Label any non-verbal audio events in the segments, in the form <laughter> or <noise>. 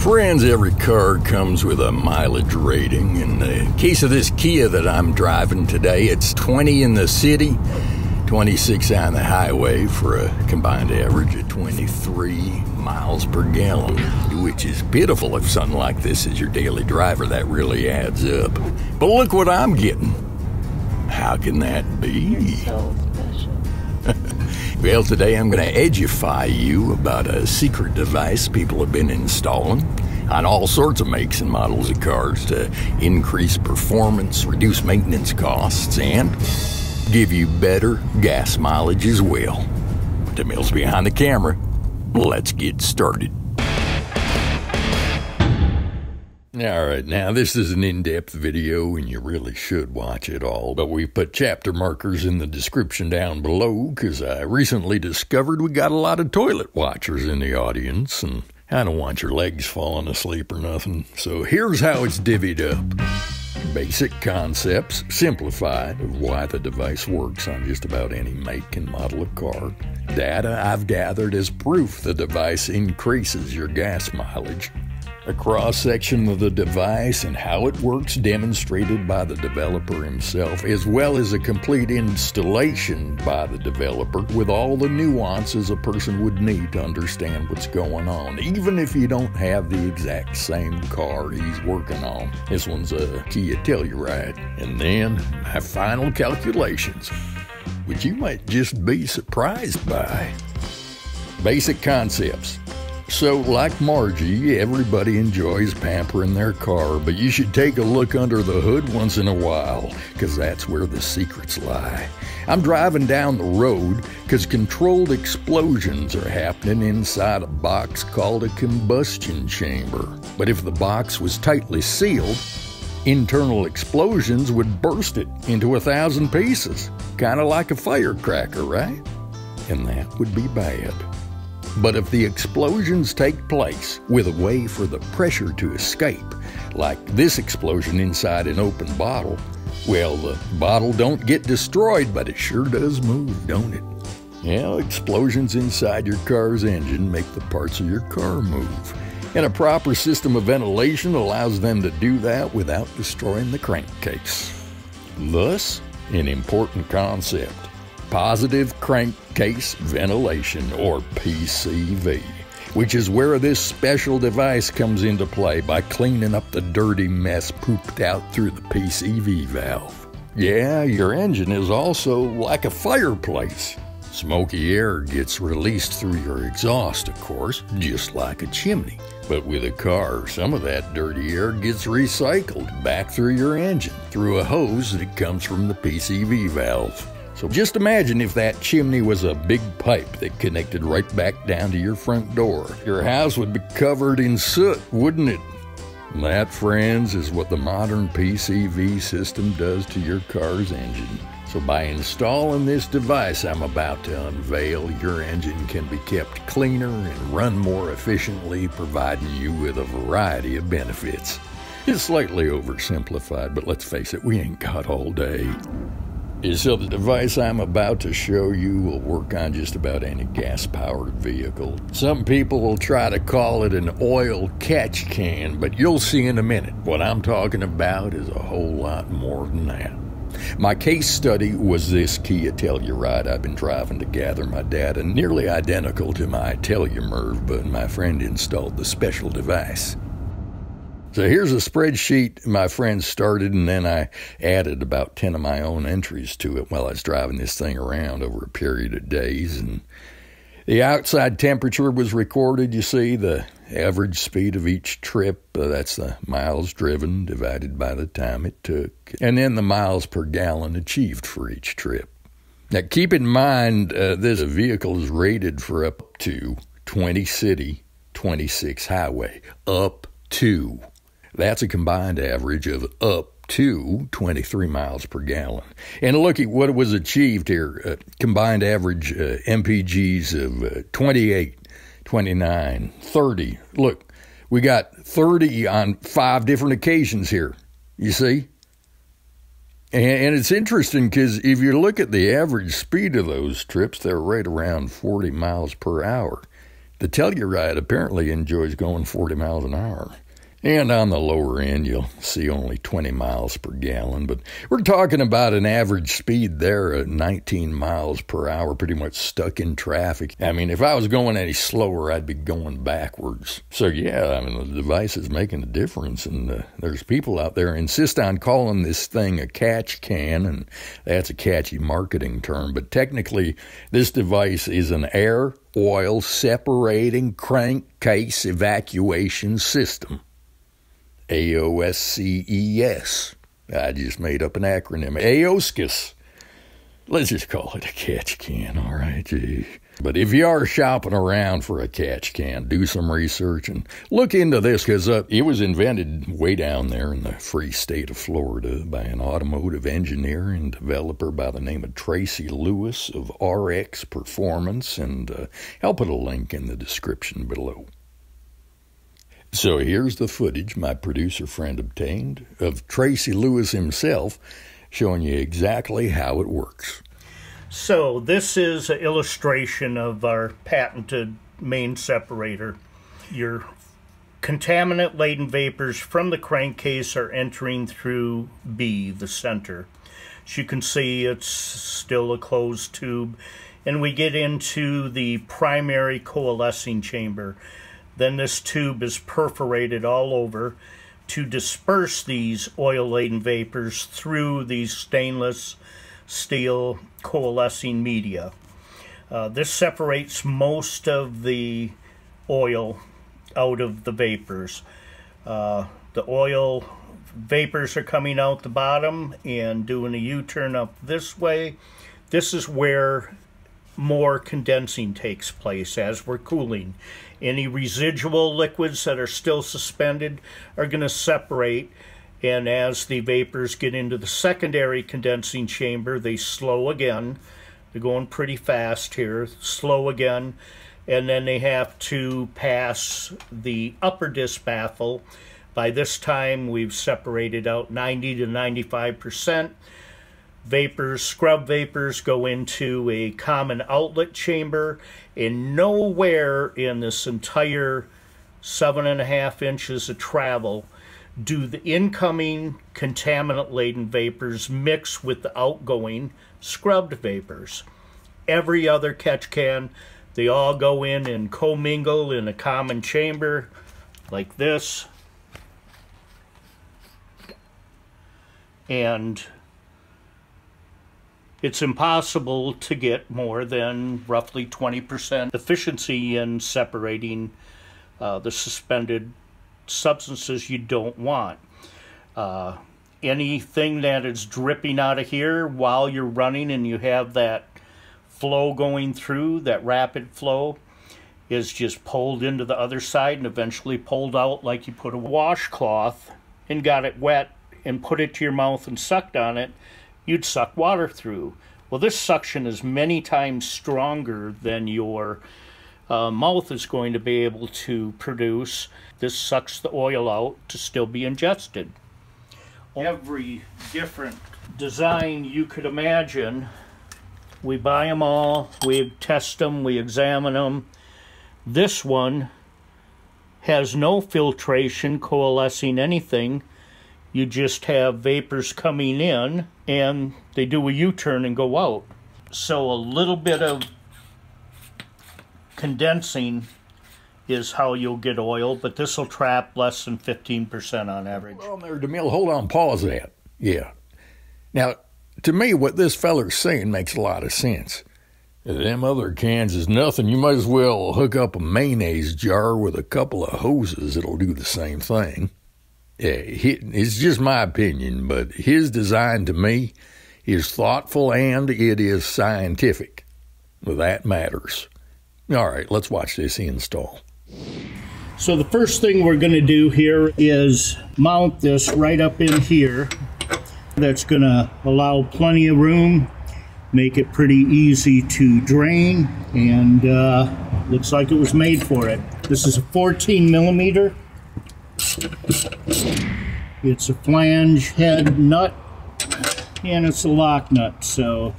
Friends, every car comes with a mileage rating. In the case of this Kia that I'm driving today, it's 20 in the city, 26 on the highway for a combined average of 23 miles per gallon, which is pitiful if something like this is your daily driver. That really adds up. But look what I'm getting. How can that be? So special. <laughs> Well, today I'm going to edify you about a secret device people have been installing on all sorts of makes and models of cars to increase performance, reduce maintenance costs, and give you better gas mileage as well. DeMille behind the camera, let's get started. All right, now this is an in depth video and you really should watch it all. But we've put chapter markers in the description down below because I recently discovered we got a lot of toilet watchers in the audience and I don't want your legs falling asleep or nothing. So here's how it's divvied up basic concepts, simplified, of why the device works on just about any make and model of car. Data I've gathered as proof the device increases your gas mileage a cross section of the device and how it works demonstrated by the developer himself, as well as a complete installation by the developer with all the nuances a person would need to understand what's going on, even if you don't have the exact same car he's working on. This one's a Kia Telluride. And then my final calculations, which you might just be surprised by. Basic concepts. So, like Margie, everybody enjoys pampering their car, but you should take a look under the hood once in a while, because that's where the secrets lie. I'm driving down the road because controlled explosions are happening inside a box called a combustion chamber. But if the box was tightly sealed, internal explosions would burst it into a thousand pieces, kind of like a firecracker, right? And that would be bad. But if the explosions take place with a way for the pressure to escape, like this explosion inside an open bottle, well, the bottle don't get destroyed, but it sure does move, don't it? Yeah, explosions inside your car's engine make the parts of your car move. And a proper system of ventilation allows them to do that without destroying the crankcase. Thus, an important concept positive crankcase ventilation, or PCV, which is where this special device comes into play by cleaning up the dirty mess pooped out through the PCV valve. Yeah, your engine is also like a fireplace. Smoky air gets released through your exhaust, of course, just like a chimney. But with a car, some of that dirty air gets recycled back through your engine through a hose that comes from the PCV valve. So just imagine if that chimney was a big pipe that connected right back down to your front door. Your house would be covered in soot, wouldn't it? That, friends, is what the modern PCV system does to your car's engine. So, by installing this device I'm about to unveil, your engine can be kept cleaner and run more efficiently, providing you with a variety of benefits. It's slightly oversimplified, but let's face it, we ain't got all day. So, the device I'm about to show you will work on just about any gas powered vehicle. Some people will try to call it an oil catch can, but you'll see in a minute. What I'm talking about is a whole lot more than that. My case study was this Kia Telluride I've been driving to gather my data, nearly identical to my Tellumerv, but my friend installed the special device. So here's a spreadsheet my friend started, and then I added about 10 of my own entries to it while I was driving this thing around over a period of days. And the outside temperature was recorded, you see, the average speed of each trip, uh, that's the miles driven divided by the time it took, and then the miles per gallon achieved for each trip. Now, keep in mind, uh, this vehicle is rated for up to 20 city, 26 highway. Up to. That's a combined average of up to 23 miles per gallon. And look at what was achieved here uh, combined average uh, MPGs of uh, 28, 29, 30. Look, we got 30 on five different occasions here. You see? And, and it's interesting because if you look at the average speed of those trips, they're right around 40 miles per hour. The Telluride apparently enjoys going 40 miles an hour. And on the lower end, you'll see only 20 miles per gallon. But we're talking about an average speed there at 19 miles per hour, pretty much stuck in traffic. I mean, if I was going any slower, I'd be going backwards. So, yeah, I mean, the device is making a difference. And uh, there's people out there insist on calling this thing a catch can, and that's a catchy marketing term. But technically, this device is an air oil separating crankcase evacuation system. AOSCES. I just made up an acronym. AOSCES. Let's just call it a catch can, all right? Gee. But if you are shopping around for a catch can, do some research and look into this because uh, it was invented way down there in the free state of Florida by an automotive engineer and developer by the name of Tracy Lewis of RX Performance. And uh, I'll put a link in the description below. So here's the footage my producer friend obtained of Tracy Lewis himself showing you exactly how it works. So this is an illustration of our patented main separator. Your contaminant laden vapors from the crankcase are entering through B, the center. As you can see, it's still a closed tube. And we get into the primary coalescing chamber. Then this tube is perforated all over to disperse these oil-laden vapors through these stainless steel coalescing media. Uh, this separates most of the oil out of the vapors. Uh, the oil vapors are coming out the bottom and doing a U-turn up this way. This is where more condensing takes place as we're cooling. Any residual liquids that are still suspended are going to separate and as the vapors get into the secondary condensing chamber they slow again. They're going pretty fast here, slow again, and then they have to pass the upper disc baffle. By this time we've separated out 90 to 95 percent vapors, scrub vapors go into a common outlet chamber and nowhere in this entire seven and a half inches of travel do the incoming contaminant laden vapors mix with the outgoing scrubbed vapors. Every other catch can, they all go in and commingle in a common chamber like this. And it's impossible to get more than roughly 20% efficiency in separating uh, the suspended substances you don't want. Uh, anything that is dripping out of here while you're running and you have that flow going through, that rapid flow, is just pulled into the other side and eventually pulled out like you put a washcloth and got it wet and put it to your mouth and sucked on it you'd suck water through. Well, this suction is many times stronger than your uh, mouth is going to be able to produce. This sucks the oil out to still be ingested. Every different design you could imagine, we buy them all, we test them, we examine them. This one has no filtration coalescing anything you just have vapors coming in and they do a U-turn and go out. So a little bit of condensing is how you'll get oil, but this will trap less than 15% on average. Well, there, DeMille, hold on, pause that. Yeah. Now, to me, what this feller's saying makes a lot of sense. Them other cans is nothing. You might as well hook up a mayonnaise jar with a couple of hoses. It'll do the same thing it's just my opinion, but his design to me is thoughtful and it is scientific. That matters. All right, let's watch this install. So the first thing we're going to do here is mount this right up in here. That's going to allow plenty of room, make it pretty easy to drain, and uh, looks like it was made for it. This is a 14 millimeter it's a flange head nut and it's a lock nut, so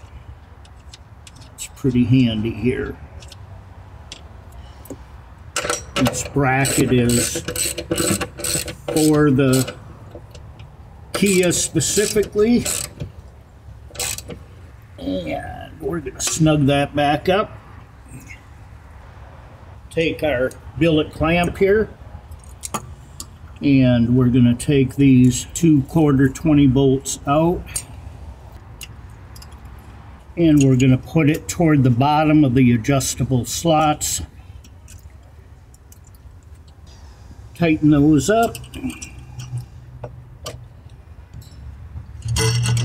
it's pretty handy here. This bracket is for the Kia specifically. And we're going to snug that back up. Take our billet clamp here. And we're going to take these two quarter 20 bolts out. And we're going to put it toward the bottom of the adjustable slots. Tighten those up.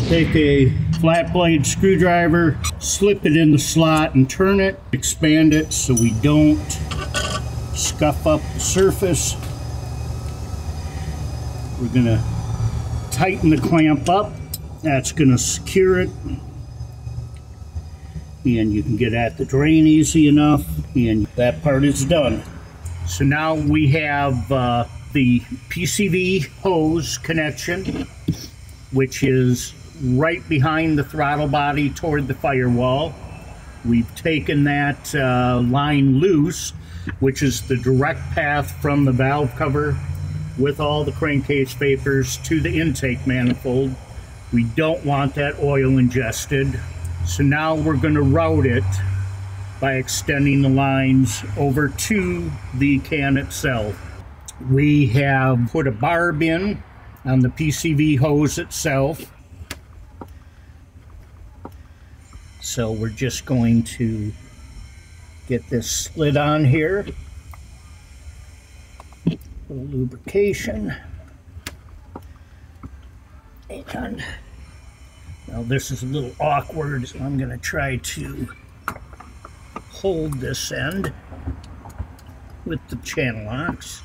Take a flat blade screwdriver, slip it in the slot and turn it, expand it so we don't scuff up the surface. We're gonna tighten the clamp up. That's gonna secure it. And you can get at the drain easy enough and that part is done. So now we have uh, the PCV hose connection, which is right behind the throttle body toward the firewall. We've taken that uh, line loose, which is the direct path from the valve cover with all the crankcase vapors to the intake manifold. We don't want that oil ingested. So now we're going to route it by extending the lines over to the can itself. We have put a barb in on the PCV hose itself So we're just going to get this slid on here. Lubrication. And now this is a little awkward, so I'm going to try to hold this end with the channel locks.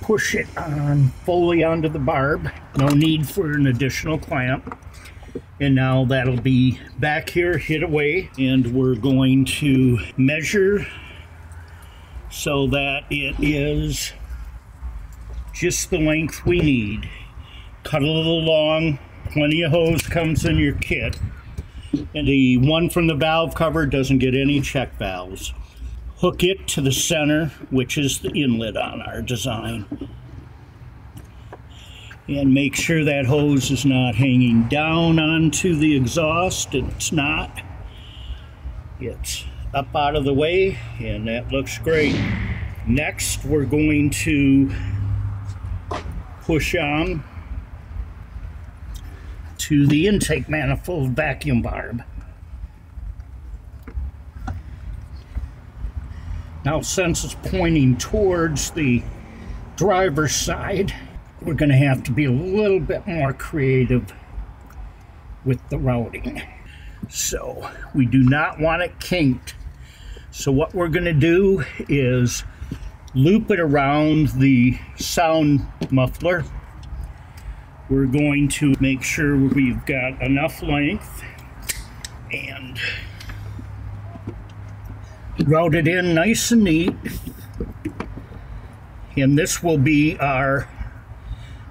Push it on fully onto the barb. No need for an additional clamp. And now that'll be back here, hit away, and we're going to measure so that it is just the length we need. Cut a little long, plenty of hose comes in your kit. And the one from the valve cover doesn't get any check valves. Hook it to the center, which is the inlet on our design and make sure that hose is not hanging down onto the exhaust it's not it's up out of the way and that looks great next we're going to push on to the intake manifold vacuum barb now since it's pointing towards the driver's side we're going to have to be a little bit more creative with the routing. So we do not want it kinked. So what we're going to do is loop it around the sound muffler. We're going to make sure we've got enough length and route it in nice and neat. And this will be our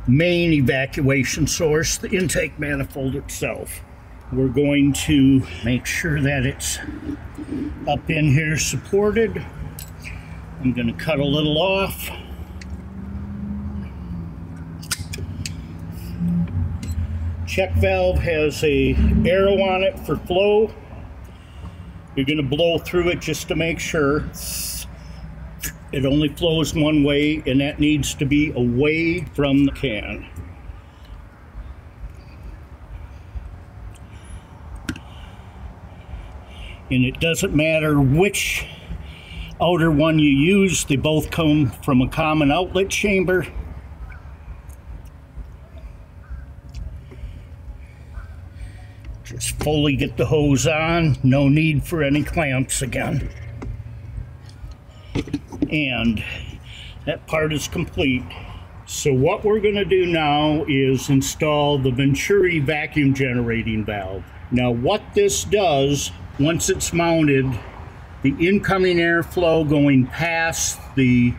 main evacuation source, the intake manifold itself. We're going to make sure that it's up in here supported. I'm going to cut a little off. Check valve has a arrow on it for flow. You're going to blow through it just to make sure. It only flows one way, and that needs to be away from the can. And it doesn't matter which outer one you use, they both come from a common outlet chamber. Just fully get the hose on, no need for any clamps again and that part is complete. So what we're going to do now is install the Venturi vacuum generating valve. Now what this does, once it's mounted, the incoming airflow going past the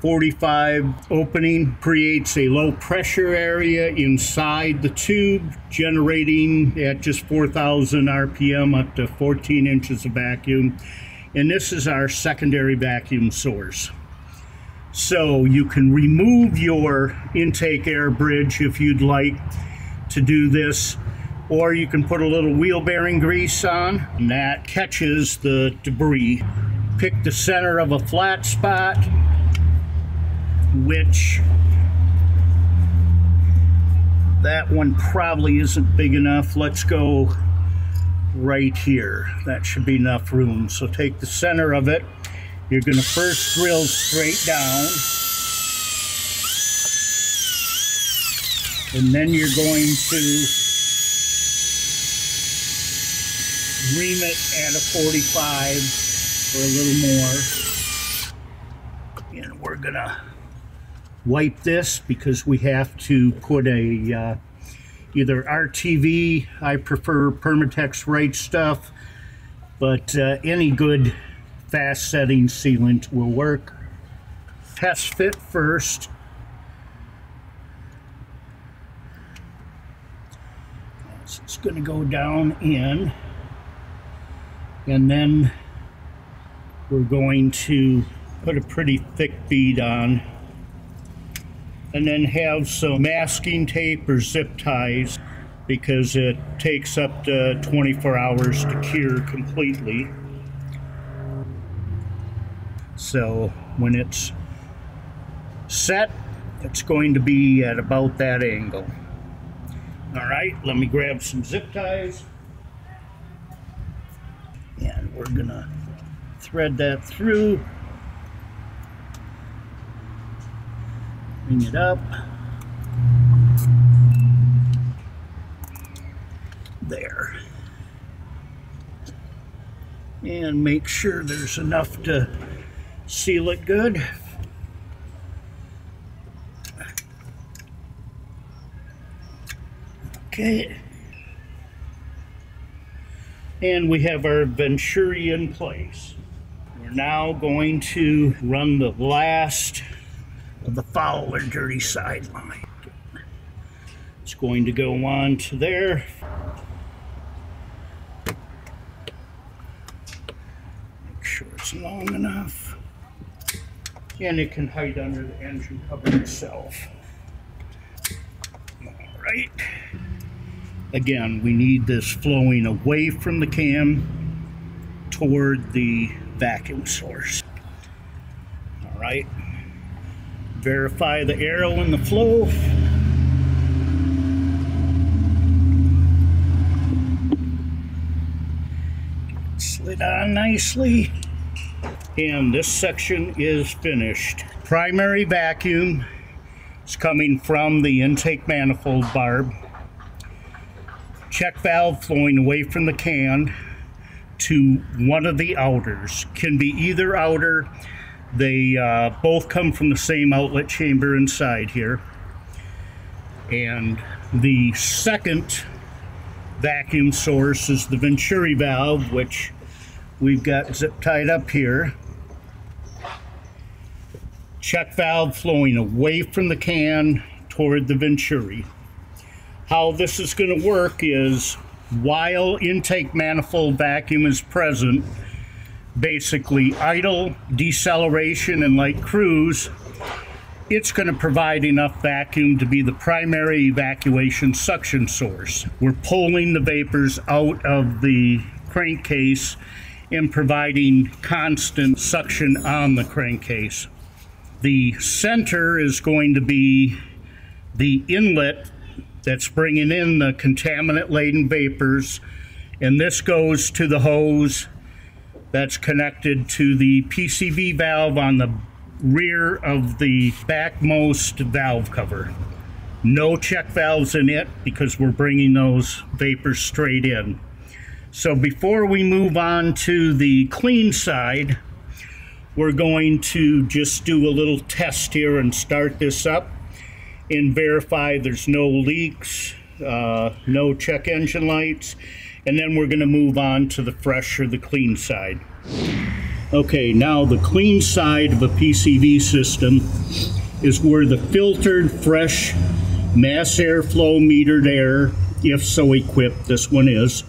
45 opening creates a low pressure area inside the tube, generating at just 4,000 RPM up to 14 inches of vacuum and this is our secondary vacuum source. So you can remove your intake air bridge if you'd like to do this, or you can put a little wheel bearing grease on, and that catches the debris. Pick the center of a flat spot, which that one probably isn't big enough. Let's go right here. That should be enough room. So take the center of it. You're going to first drill straight down. And then you're going to ream it at a 45 or a little more. And we're to wipe this because we have to put a uh, either RTV, I prefer Permatex Right Stuff, but uh, any good fast setting sealant will work. Test fit first. So it's to go down in and then we're going to put a pretty thick bead on and then have some masking tape or zip ties because it takes up to 24 hours to cure completely. So when it's set, it's going to be at about that angle. All right, let me grab some zip ties. We're gonna thread that through. Bring it up. There. And make sure there's enough to seal it good. Okay. And we have our Venturi in place. We're now going to run the last of the foul and dirty sideline. It's going to go on to there. Make sure it's long enough. And it can hide under the engine cover itself. All right. Again, we need this flowing away from the can toward the vacuum source. All right. Verify the arrow in the flow. Slid on nicely. And this section is finished. Primary vacuum is coming from the intake manifold barb. Check valve flowing away from the can to one of the outers. Can be either outer they uh, both come from the same outlet chamber inside here. And the second vacuum source is the Venturi valve, which we've got zip tied up here. Check valve flowing away from the can toward the Venturi. How this is going to work is while intake manifold vacuum is present, basically idle, deceleration, and light cruise, it's going to provide enough vacuum to be the primary evacuation suction source. We're pulling the vapors out of the crankcase and providing constant suction on the crankcase. The center is going to be the inlet that's bringing in the contaminant laden vapors, and this goes to the hose that's connected to the PCV valve on the rear of the backmost valve cover. No check valves in it because we're bringing those vapors straight in. So before we move on to the clean side, we're going to just do a little test here and start this up and verify there's no leaks, uh, no check engine lights, and then we're going to move on to the fresh or the clean side. Okay, now the clean side of a PCV system is where the filtered, fresh mass airflow metered air, if so equipped, this one is,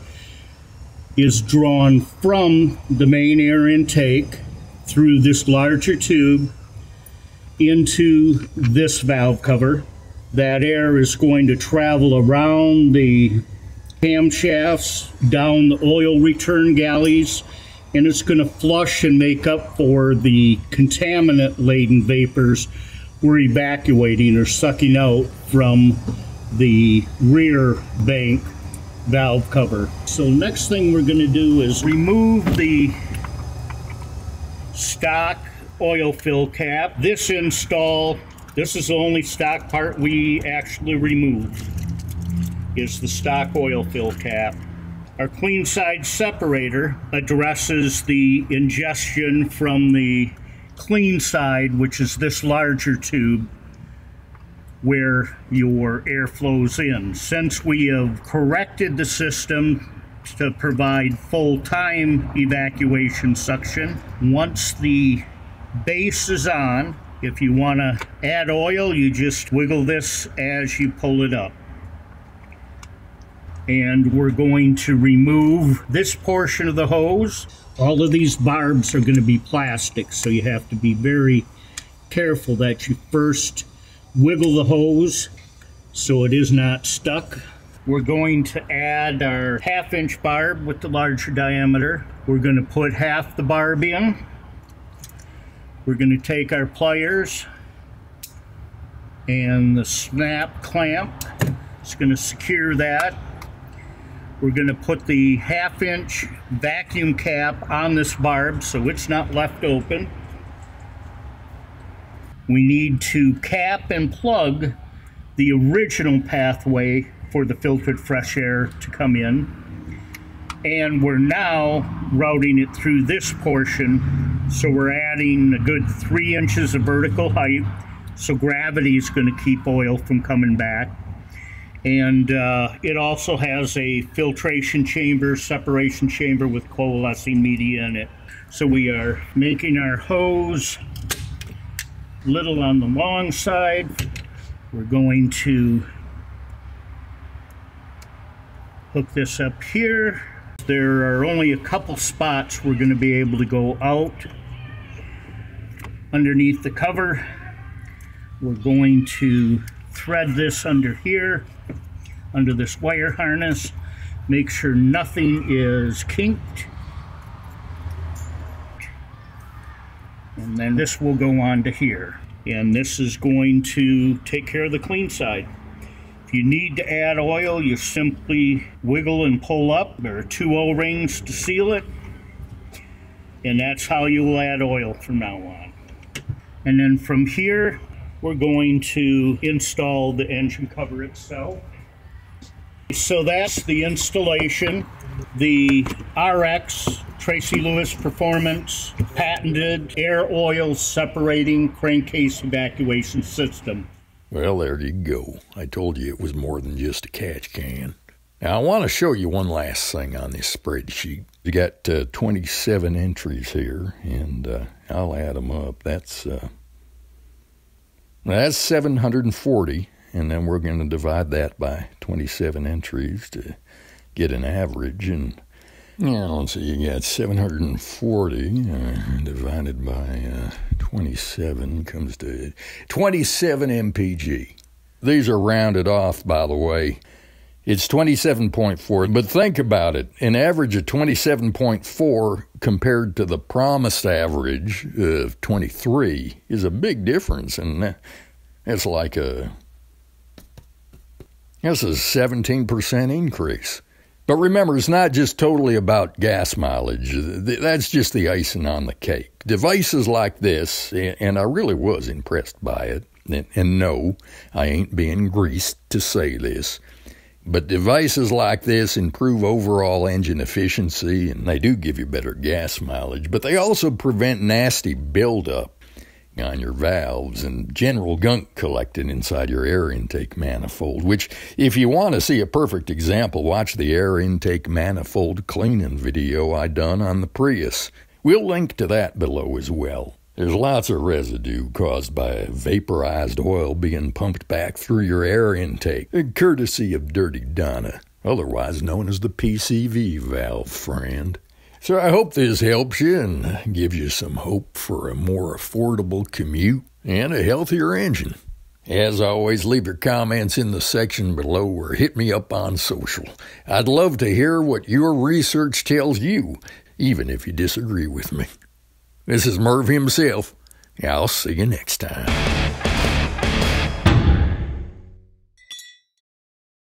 is drawn from the main air intake through this larger tube into this valve cover. That air is going to travel around the camshafts, down the oil return galleys, and it's going to flush and make up for the contaminant laden vapors we're evacuating or sucking out from the rear bank valve cover. So next thing we're going to do is remove the stock oil fill cap. This install, this is the only stock part we actually removed, is the stock oil fill cap. Our clean side separator addresses the ingestion from the clean side, which is this larger tube, where your air flows in. Since we have corrected the system to provide full-time evacuation suction, once the base is on, if you want to add oil, you just wiggle this as you pull it up. And we're going to remove this portion of the hose all of these barbs are going to be plastic, so you have to be very careful that you first wiggle the hose so it is not stuck. We're going to add our half inch barb with the larger diameter. We're going to put half the barb in. We're going to take our pliers and the snap clamp. It's going to secure that we're going to put the half inch vacuum cap on this barb so it's not left open. We need to cap and plug the original pathway for the filtered fresh air to come in. And we're now routing it through this portion. So we're adding a good three inches of vertical height. So gravity is going to keep oil from coming back and uh, it also has a filtration chamber, separation chamber with coalescing media in it. So we are making our hose little on the long side. We're going to hook this up here. There are only a couple spots we're going to be able to go out underneath the cover. We're going to thread this under here under this wire harness. Make sure nothing is kinked. And then this will go on to here. And this is going to take care of the clean side. If you need to add oil, you simply wiggle and pull up. There are two O-rings to seal it. And that's how you will add oil from now on. And then from here, we're going to install the engine cover itself. So that's the installation. The RX Tracy Lewis Performance patented air oil separating crankcase evacuation system. Well, there you go. I told you it was more than just a catch can. Now, I want to show you one last thing on this spreadsheet. You got uh, 27 entries here, and uh, I'll add them up. That's uh, that's 740 and then we're going to divide that by 27 entries to get an average. And yeah, let's see, you got 740 uh, divided by uh, 27 comes to 27 mpg. These are rounded off, by the way. It's 27.4, but think about it. An average of 27.4 compared to the promised average of 23 is a big difference, and that's like a that's a 17% increase. But remember, it's not just totally about gas mileage. That's just the icing on the cake. Devices like this, and I really was impressed by it, and no, I ain't being greased to say this, but devices like this improve overall engine efficiency and they do give you better gas mileage, but they also prevent nasty buildup on your valves and general gunk collected inside your air intake manifold, which, if you want to see a perfect example, watch the air intake manifold cleaning video I done on the Prius. We'll link to that below as well. There's lots of residue caused by vaporized oil being pumped back through your air intake, uh, courtesy of Dirty Donna, otherwise known as the PCV valve, friend. So I hope this helps you and gives you some hope for a more affordable commute and a healthier engine. As always, leave your comments in the section below or hit me up on social. I'd love to hear what your research tells you, even if you disagree with me. This is Merv himself. I'll see you next time.